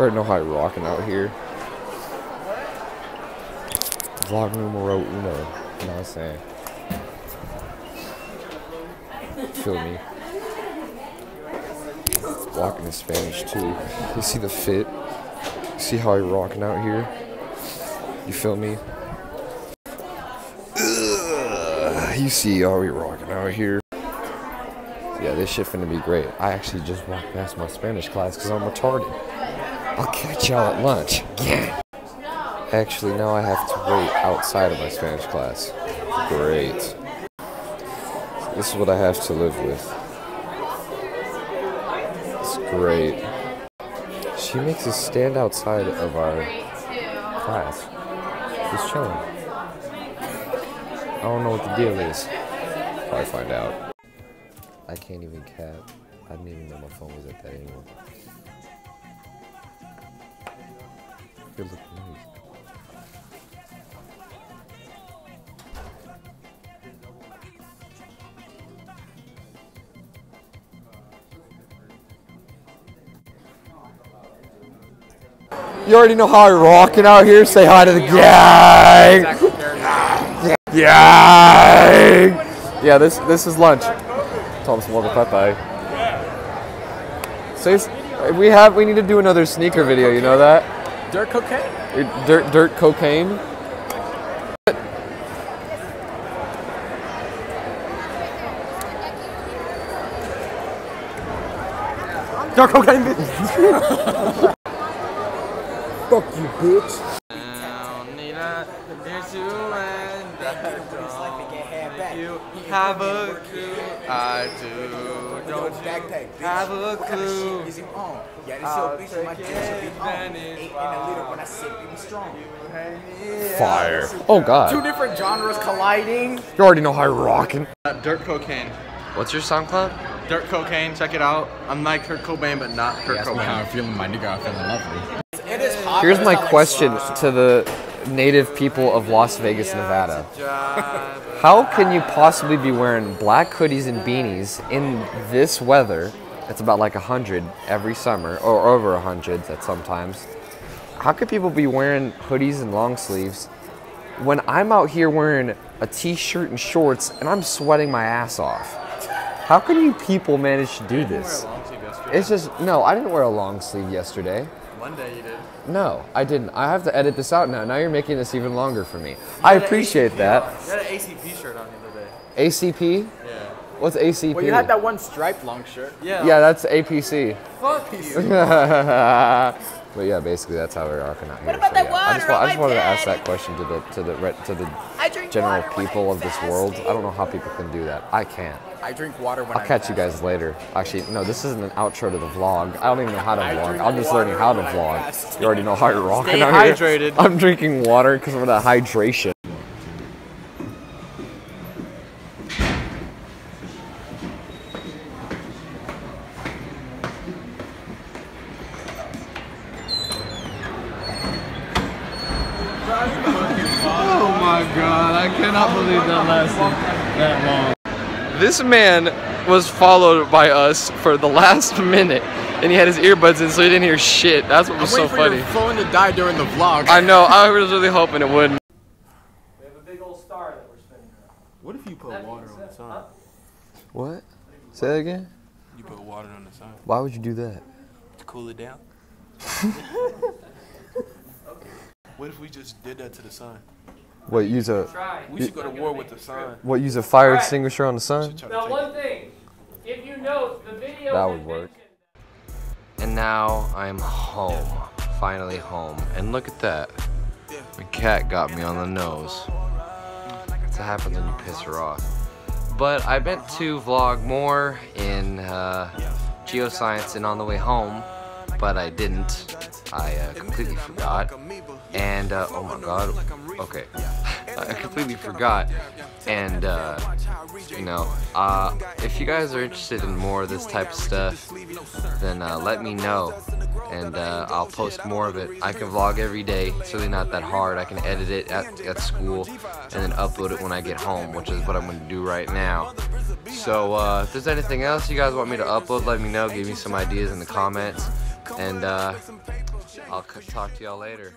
already know how I'm rocking out here. Vlog numero uno. You know what I'm saying? Feel me? Walking in Spanish too. You see the fit? See how I'm rocking out here? You feel me? Ugh, you see how we rocking out here? Yeah, this shit finna be great. I actually just walked past my Spanish class because I'm retarded. I'll catch y'all at lunch. Yeah. Actually, now I have to wait outside of my Spanish class. Great. This is what I have to live with. It's great. She makes us stand outside of our class. Just chilling. I don't know what the deal is. Probably find out. I can't even cap. I didn't even know my phone was at that angle. You already know how I'm rocking out here. Say hi to the gang. Gang. Yeah, this this is lunch. Thomas Morgan Pepe. Eh? Say, we have we need to do another sneaker video. You know that? Dirt cocaine? Uh, Dirt dirt cocaine. Dirt cocaine, bitch. Fuck you, bitch. Have a clue, I do. Don't you have a clue? I'll take advantage Fire. Oh God. Two different genres colliding. You already know how I'm rocking. Uh, dirt cocaine. What's your SoundCloud? Dirt cocaine, check it out. I'm like Kurt Cobain, but not Kurt Ask me how I'm Cobain. feeling, my nigga. I'm feeling lovely. It is hot. Here's my it's like question to the native people of Las Vegas, Nevada. How can you possibly be wearing black hoodies and beanies in this weather? It's about like 100 every summer, or over 100 at sometimes. How could people be wearing hoodies and long sleeves when I'm out here wearing a t-shirt and shorts and I'm sweating my ass off? How can you people manage to do this? It's just, no, I didn't wear a long sleeve yesterday. Monday you did. No, I didn't. I have to edit this out now. Now you're making this even longer for me. I appreciate that. You had an ACP shirt on the other day. ACP? Yeah. What's ACP? Well, you had that one striped long shirt. Yeah. Yeah, that's APC. Fuck you. but yeah, basically that's how we're rocking out here. about so, that yeah. I just, I just my wanted to ask that question to the to the to the general people of this world. I don't know how people can do that. I can't. I drink water when I'll I'm catch you guys later. Actually, no, this isn't an outro to the vlog. I don't even know how to vlog. I'm just learning how to I'm vlog. fasting. You already know how you're rocking Stay out here. hydrated. I'm drinking water because of the hydration. God, I cannot believe that lasted that long. This man was followed by us for the last minute, and he had his earbuds in, so he didn't hear shit. That's what was so Wait for funny. your phone to die during the vlog. I know. I was really hoping it wouldn't. We have a big old star that we're spinning around. What if you put water on the sign? What? Say that again. You put water on the sign Why would you do that? to cool it down. okay. what if we just did that to the sign? What? Use a Try. We should go to war with the sign. what? Use a fire Alright. extinguisher on the sun? Now, one thing. If you note, the video That would work. And now I'm home. Finally home. And look at that. My cat got me on the nose. That's what happens when you piss her off. But I meant to vlog more in uh, geoscience and on the way home, but I didn't. I uh, completely forgot. And, uh, oh my god. Okay. I completely forgot. And, uh, you know, uh, if you guys are interested in more of this type of stuff, then uh, let me know. And uh, I'll post more of it. I can vlog every day. It's really not that hard. I can edit it at, at school and then upload it when I get home, which is what I'm going to do right now. So uh, if there's anything else you guys want me to upload, let me know. Give me some ideas in the comments. And uh, I'll talk to y'all later.